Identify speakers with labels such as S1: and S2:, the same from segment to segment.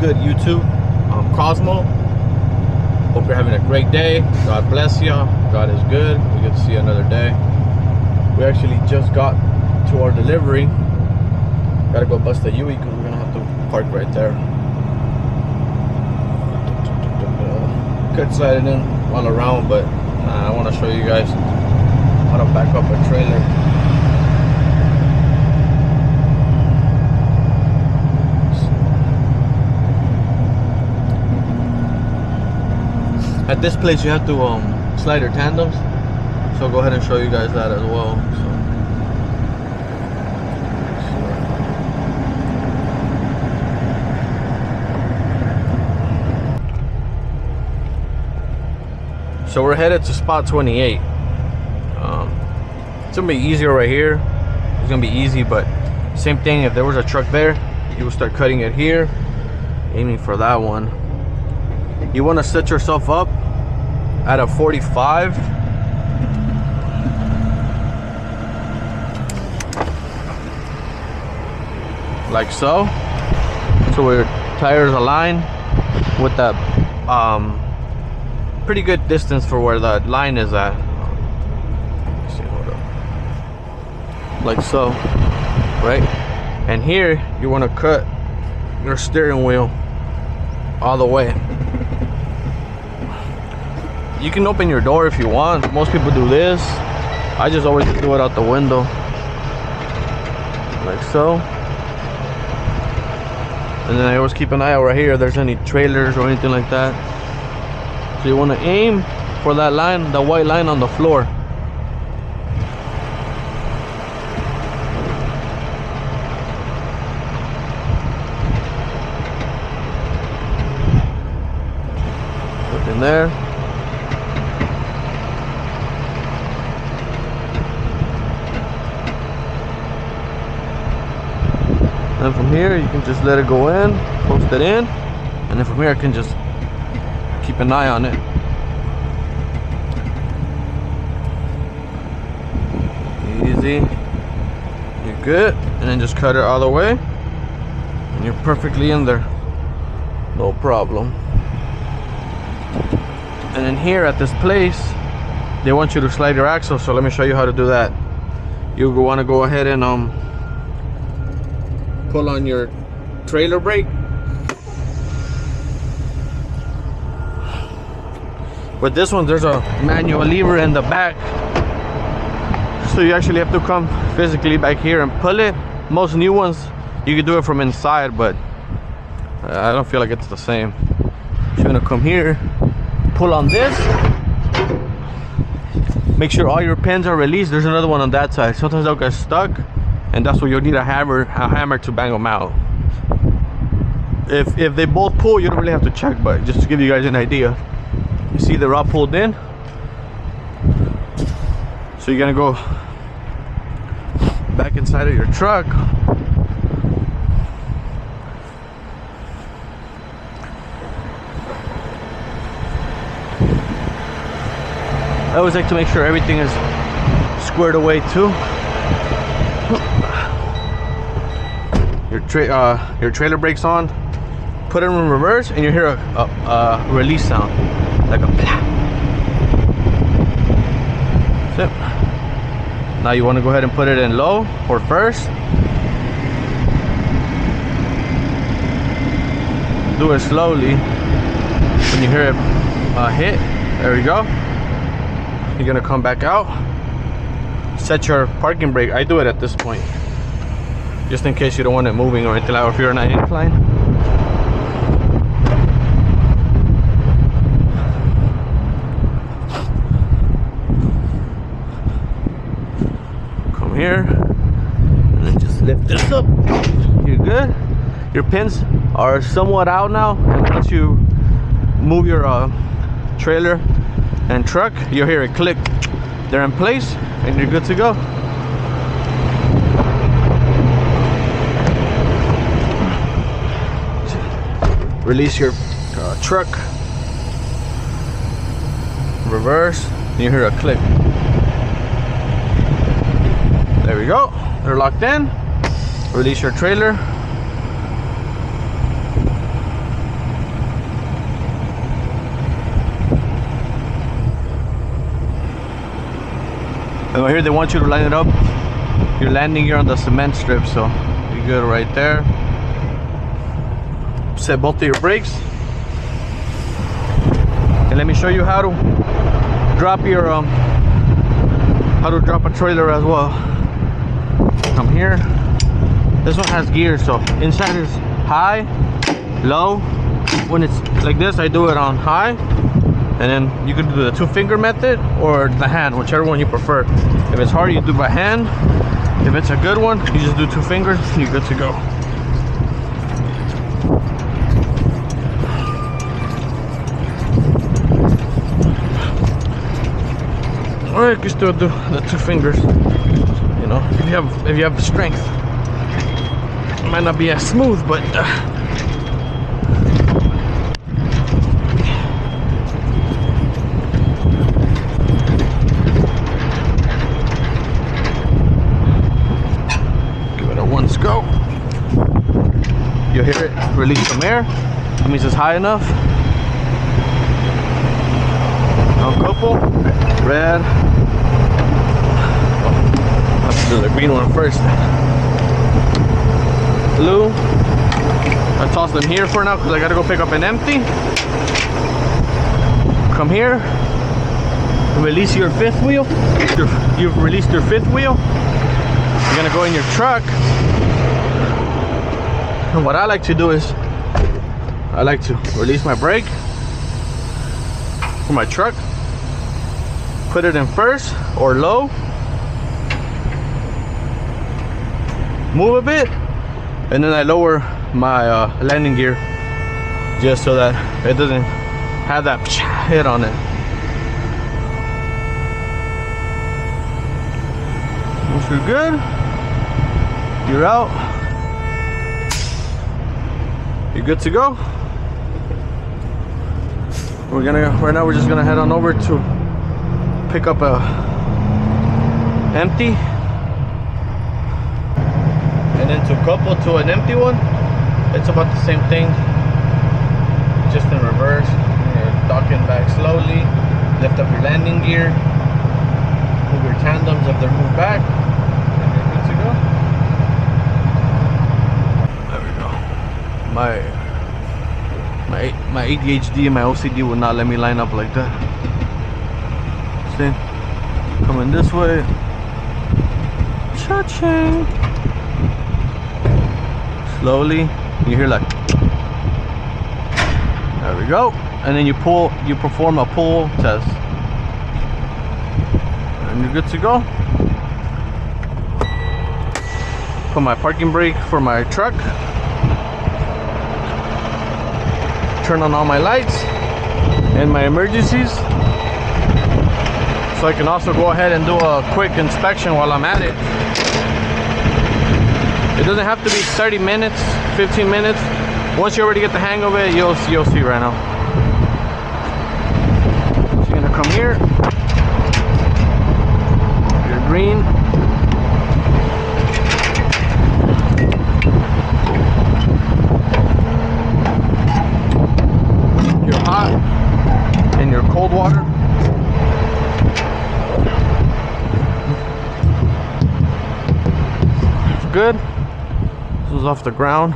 S1: good, YouTube? I'm Cosmo. Hope you're having a great day. God bless y'all. God is good. We get to see another day. We actually just got to our delivery. Gotta go bust the Yui because we're gonna have to park right there. Cut sliding in all around, but uh, I want to show you guys how to back up a trailer. At this place, you have to um, slide your tandems. So I'll go ahead and show you guys that as well. So. So we're headed to spot 28. Um, it's gonna be easier right here. It's gonna be easy, but same thing. If there was a truck there, you will start cutting it here, aiming for that one. You want to set yourself up at a 45. Like so. So your tires align with that um, pretty good distance for where the line is at. See, like so, right? And here you want to cut your steering wheel all the way. You can open your door if you want. Most people do this. I just always do it out the window. Like so. And then I always keep an eye out right here if there's any trailers or anything like that. So you want to aim for that line, the white line on the floor. There. And from here, you can just let it go in, post it in, and then from here, I can just keep an eye on it. Easy. You're good. And then just cut it all the way. And you're perfectly in there. No problem. And then here at this place, they want you to slide your axle. So let me show you how to do that. You want to go ahead and um pull on your trailer brake With this one, there's a manual lever in the back. So you actually have to come physically back here and pull it. Most new ones, you can do it from inside, but I don't feel like it's the same. You're gonna come here, pull on this. Make sure all your pins are released. There's another one on that side. Sometimes they'll get stuck, and that's where you'll need a hammer, a hammer to bang them out. If if they both pull, you don't really have to check, but just to give you guys an idea. You see the rod pulled in? So you're gonna go back inside of your truck. I always like to make sure everything is squared away too. Your tra uh, your trailer brakes on. Put it in reverse, and you hear a, a, a release sound like a plap. So now you want to go ahead and put it in low or first. Do it slowly. When you hear it uh, hit, there we go. You're gonna come back out. Set your parking brake. I do it at this point, just in case you don't want it moving or anything. Like, if you're on an incline. Come here and then just lift this up you're good your pins are somewhat out now and once you move your uh, trailer and truck you'll hear it click they're in place and you're good to go release your uh, truck reverse and you hear a click there we go. They're locked in. Release your trailer. And right here they want you to line it up. You're landing here on the cement strip, so you're good right there. Set both of your brakes. And let me show you how to drop your um how to drop a trailer as well. Come here. This one has gears, so inside is high, low. When it's like this, I do it on high. And then you can do the two finger method or the hand, whichever one you prefer. If it's hard, you do by hand. If it's a good one, you just do two fingers, you're good to go. Or you can still do the two fingers. You know, if you have if you have the strength. It might not be as smooth, but uh, give it a once go. You hear some air. That means it's high enough. Now couple, red. Let's do the green one first. Blue. I toss them here for now because I gotta go pick up an empty. Come here. Release your fifth wheel. You've released your fifth wheel. You're gonna go in your truck. And what I like to do is, I like to release my brake for my truck. Put it in first or low. Move a bit, and then I lower my uh, landing gear just so that it doesn't have that hit on it. Once you're good, you're out. You're good to go. We're gonna right now. We're just gonna head on over to pick up a empty, and then to couple to an empty one. It's about the same thing, just in reverse. You're docking back slowly. Lift up your landing gear. Move your tandems if they're moved back. And you're good to go. There we go. My my my ADHD and my OCD would not let me line up like that. See? Coming this way. Cha-ching. Slowly. You hear like there we go. And then you pull you perform a pull test. And you're good to go. Put my parking brake for my truck. Turn on all my lights and my emergencies. So I can also go ahead and do a quick inspection while I'm at it. It doesn't have to be 30 minutes, 15 minutes. Once you already get the hang of it, you'll you'll see right now. So you're gonna come here. You're green. You're hot. And you're cold water. Good. This was off the ground.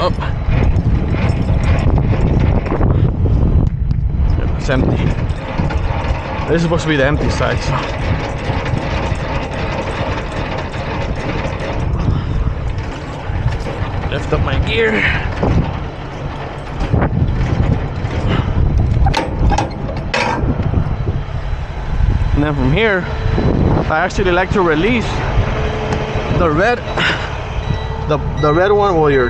S1: Up. It's empty. This is supposed to be the empty side, so. Lift up my gear. And then from here, I actually like to release the red, the, the red one or your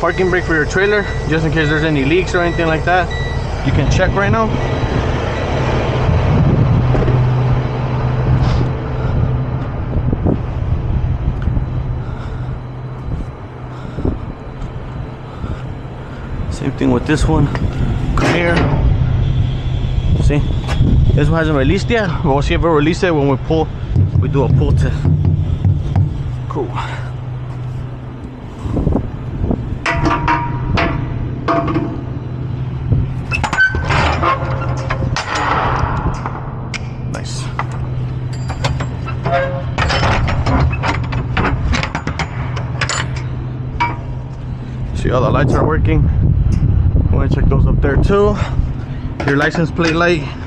S1: parking brake for your trailer, just in case there's any leaks or anything like that. You can check right now. Same thing with this one. Come here. See? This one hasn't released yet. We'll see if we release it when we pull, we do a pull test. Cool. Nice. See all the lights are working. I'm gonna check those up there too. Your license plate light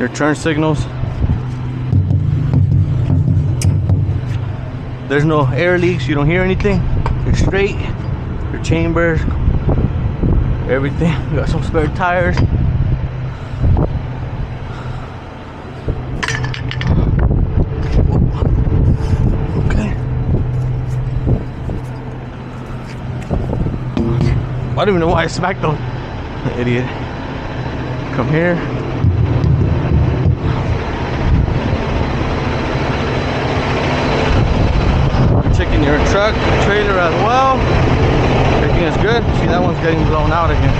S1: your turn signals. There's no air leaks. You don't hear anything. You're straight. Your chambers. Everything. You got some spare tires. Okay. I don't even know why I smacked them. Idiot. Come here. Checking your truck, trailer as well. Everything is good. See, that one's getting blown out again.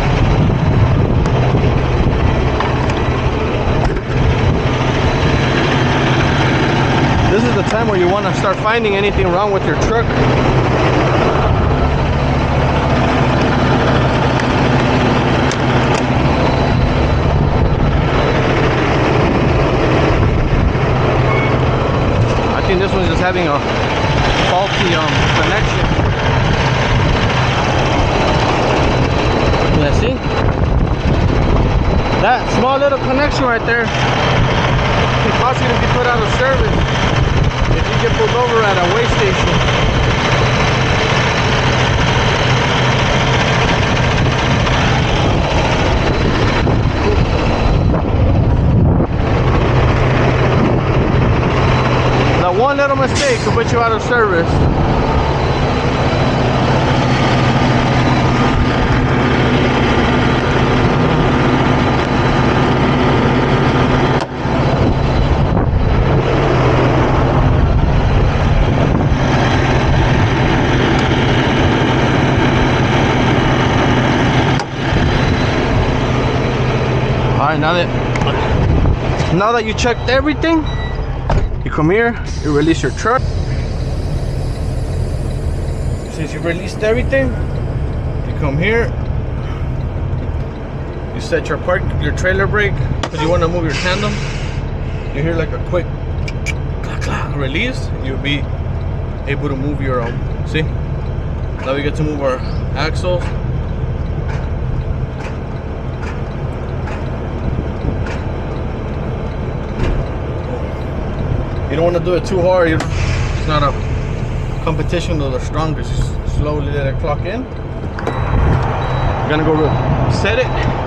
S1: This is the time where you want to start finding anything wrong with your truck. I think this one's just having a faulty um, connection. Yeah, see? That small little connection right there can cause you to be put out of service if you get pulled over at a weigh station. One little mistake could put you out of service. All right, now that now that you checked everything, you come here, you release your truck. Since you released everything, you come here, you set your park, your trailer brake, because you want to move your tandem. You hear like a quick release, you'll be able to move your um. See, now we get to move our axles. You don't want to do it too hard. It's not a competition of the strongest. Just slowly let it clock in. You're gonna go set it.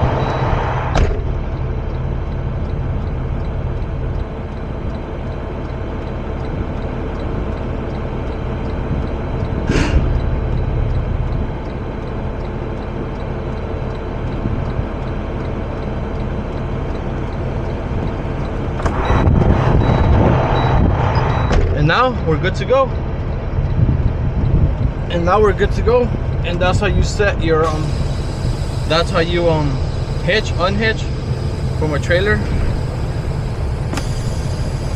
S1: Now we're good to go. And now we're good to go. And that's how you set your um that's how you um hitch, unhitch from a trailer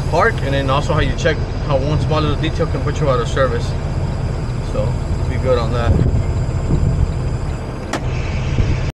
S1: park and then also how you check how one small little detail can put you out of service. So be good on that.